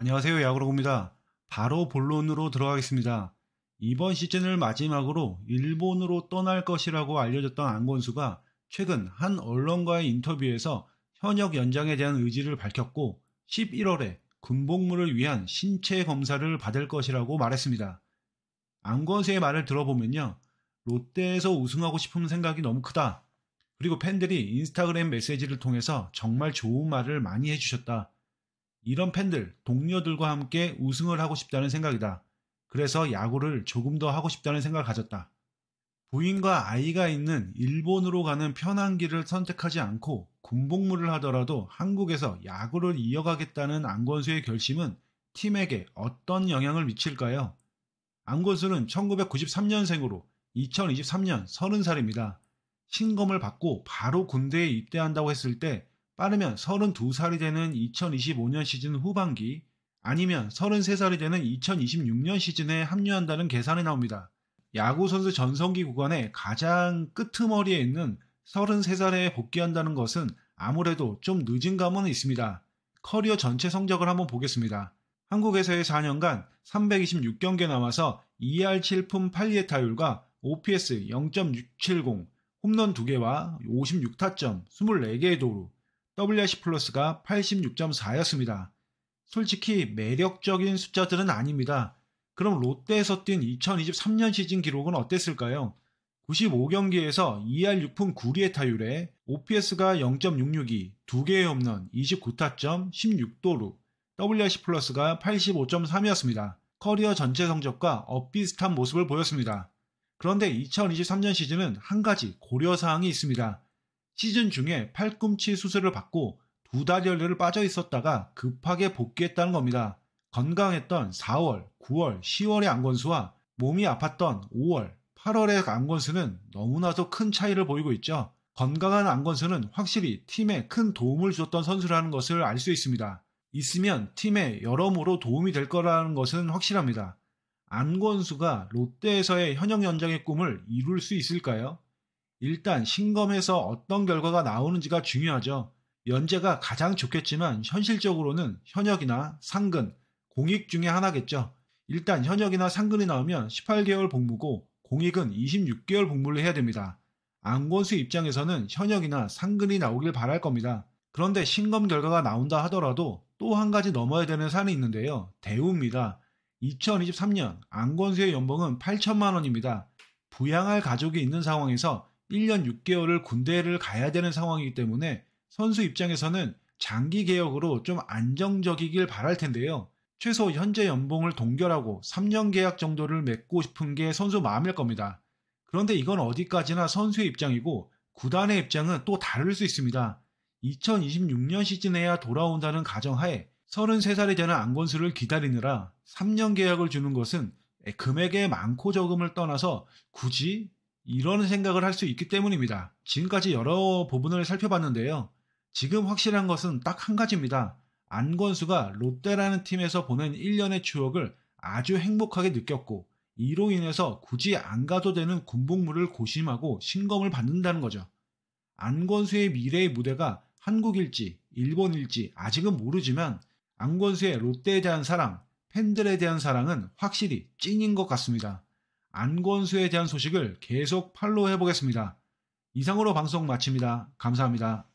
안녕하세요. 야구로입니다. 바로 본론으로 들어가겠습니다. 이번 시즌을 마지막으로 일본으로 떠날 것이라고 알려졌던 안건수가 최근 한 언론과의 인터뷰에서 현역 연장에 대한 의지를 밝혔고 11월에 군복무를 위한 신체 검사를 받을 것이라고 말했습니다. 안건수의 말을 들어보면요. 롯데에서 우승하고 싶은 생각이 너무 크다. 그리고 팬들이 인스타그램 메시지를 통해서 정말 좋은 말을 많이 해주셨다. 이런 팬들, 동료들과 함께 우승을 하고 싶다는 생각이다. 그래서 야구를 조금 더 하고 싶다는 생각을 가졌다. 부인과 아이가 있는 일본으로 가는 편한 길을 선택하지 않고 군복무를 하더라도 한국에서 야구를 이어가겠다는 안건수의 결심은 팀에게 어떤 영향을 미칠까요? 안건수는 1993년생으로 2023년 30살입니다. 신검을 받고 바로 군대에 입대한다고 했을 때 빠르면 32살이 되는 2025년 시즌 후반기 아니면 33살이 되는 2026년 시즌에 합류한다는 계산이 나옵니다. 야구 선수 전성기 구간의 가장 끄트머리에 있는 33살에 복귀한다는 것은 아무래도 좀 늦은 감은 있습니다. 커리어 전체 성적을 한번 보겠습니다. 한국에서의 4년간 326경기에 남아서 2할 7푼 8리의 타율과 OPS 0.670, 홈런 2개와 56타점, 24개의 도루, WRC 플러스가 86.4였습니다. 솔직히 매력적인 숫자들은 아닙니다. 그럼 롯데에서 뛴 2023년 시즌 기록은 어땠을까요? 95경기에서 2할 6푼 9리의 타율에 OPS가 0.662, 2개의 홈런, 29타점, 16도루, WRC 플러스가 85.3이었습니다. 커리어 전체 성적과 엇비슷한 모습을 보였습니다. 그런데 2023년 시즌은 한 가지 고려사항이 있습니다. 시즌 중에 팔꿈치 수술을 받고 두 달 연례를 빠져 있었다가 급하게 복귀했다는 겁니다. 건강했던 4월, 9월, 10월의 안건수와 몸이 아팠던 5월, 8월의 안건수는 너무나도 큰 차이를 보이고 있죠. 건강한 안건수는 확실히 팀에 큰 도움을 주었던 선수라는 것을 알 수 있습니다. 있으면 팀에 여러모로 도움이 될 거라는 것은 확실합니다. 안건수가 롯데에서의 현역 연장의 꿈을 이룰 수 있을까요? 일단 신검에서 어떤 결과가 나오는지가 중요하죠. 연재가 가장 좋겠지만 현실적으로는 현역이나 상근, 공익 중에 하나겠죠. 일단 현역이나 상근이 나오면 18개월 복무고 공익은 26개월 복무를 해야 됩니다. 안건수 입장에서는 현역이나 상근이 나오길 바랄 겁니다. 그런데 신검 결과가 나온다 하더라도 또 한 가지 넘어야 되는 산이 있는데요. 대우입니다. 2023년 안건수의 연봉은 8천만 원입니다. 부양할 가족이 있는 상황에서 1년 6개월을 군대를 가야 되는 상황이기 때문에 선수 입장에서는 장기 계약으로 좀 안정적이길 바랄 텐데요. 최소 현재 연봉을 동결하고 3년 계약 정도를 맺고 싶은 게 선수 마음일 겁니다. 그런데 이건 어디까지나 선수의 입장이고 구단의 입장은 또 다를 수 있습니다. 2026년 시즌에야 돌아온다는 가정하에 33살이 되는 안건수를 기다리느라 3년 계약을 주는 것은 금액의 많고 적음을 떠나서 굳이 이런 생각을 할 수 있기 때문입니다. 지금까지 여러 부분을 살펴봤는데요. 지금 확실한 것은 딱 한 가지입니다. 안건수가 롯데라는 팀에서 보낸 1년의 추억을 아주 행복하게 느꼈고 이로 인해서 굳이 안 가도 되는 군복무를 고심하고 신검을 받는다는 거죠. 안건수의 미래의 무대가 한국일지 일본일지 아직은 모르지만 안건수의 롯데에 대한 사랑, 팬들에 대한 사랑은 확실히 찐인 것 같습니다. 안건수에 대한 소식을 계속 팔로우 해보겠습니다. 이상으로 방송 마칩니다. 감사합니다.